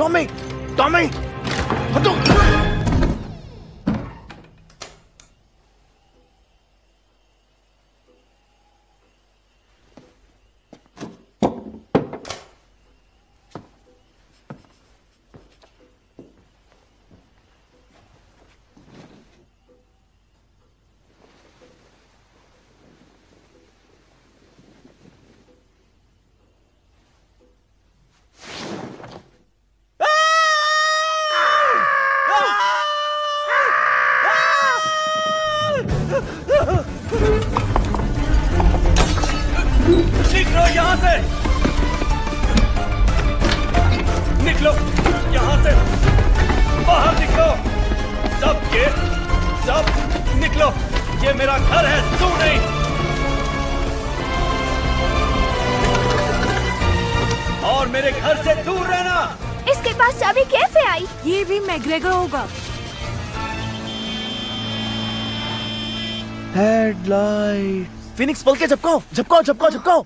Tommy! Tommy! Hatung! निकलो यहाँ से। निकलो यहाँ से। बाहर निकलो। सब ये सब निकलो। ये मेरा घर है तू नहीं। और मेरे घर से दूर रहना। इसके पास चाबी कैसे आई? ये भी मैग्रेगर होगा। हेडलाइट फिनिक्स पल के झपकाओ झपकाओ झपकाओ झपकाओ।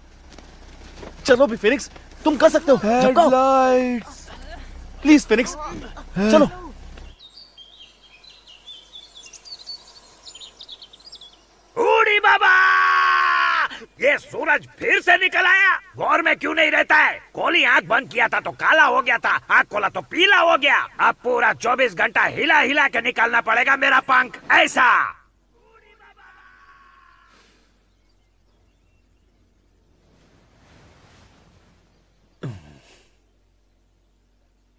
चलो भी फिनिक्स तुम कर सकते हो झपकाओ। प्लीज़ फिनिक्स चलो। बूढ़ी बाबा! ये सूरज फिर से निकल आया। गौर में क्यों नहीं रहता है? कोली आँख बंद किया था तो काला हो गया था आँख खोला तो पीला हो गया। अब पूरा 24 घंटा हिला हिला के निकालना पड़ेगा मेरा पंख ऐसा।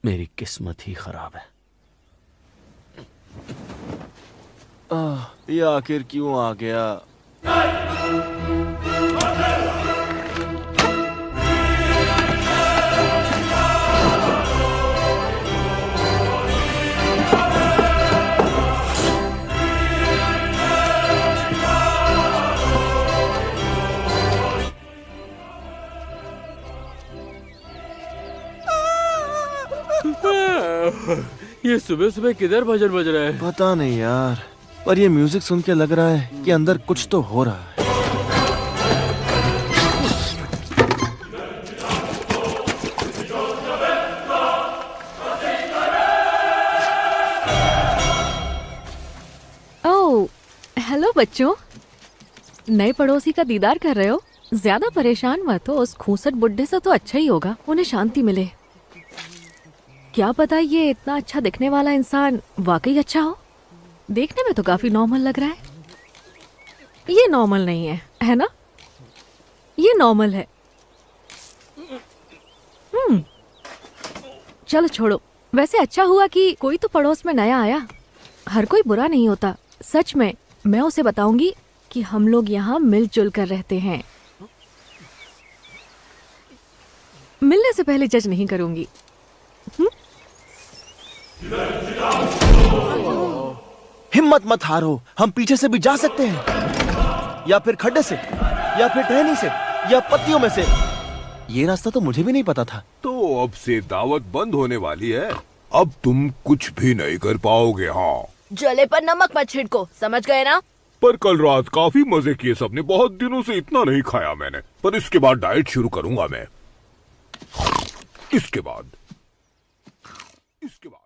मेरी किस्मत ही खराब है। आ, ये आखिर क्यों आ गया? ये सुबह सुबह किधर भजन बज रहा है? पता नहीं यार पर ये म्यूज़िक सुन के लग रहा है कि अंदर कुछ तो हो रहा है। हेलो बच्चों। नए पड़ोसी का दीदार कर रहे हो? ज़्यादा परेशान मत हो उस खूसट बुड्ढे से तो अच्छा ही होगा उन्हें शांति मिले। क्या पता ये इतना अच्छा दिखने वाला इंसान वाकई अच्छा हो? देखने में तो काफ़ी नॉर्मल लग रहा है। ये नॉर्मल नहीं है है ना? ये नॉर्मल है। हम्म। चलो छोड़ो। वैसे अच्छा हुआ कि कोई तो पड़ोस में नया आया। हर कोई बुरा नहीं होता। सच में, मैं उसे बताऊँगी कि हम लोग यहाँ मिलजुल कर रहते हैं। मिलने से पहले जज नहीं करूँगी। हिम्मत मत हारो। हम पीछे से भी जा सकते हैं। या फिर खड्डे से या फिर टहनी से या पत्तियों में से। ये रास्ता तो मुझे भी नहीं पता था। तो अब से दावत बंद होने वाली है। अब तुम कुछ भी नहीं कर पाओगे हाँ। जले पर नमक मत छिड़को समझ गए ना? पर कल रात काफ़ी मज़े किए सबने बहुत दिनों से इतना नहीं खाया मैंने। पर इसके बाद डाइट शुरू करूँगा मैं। इसके बाद इसके बाद।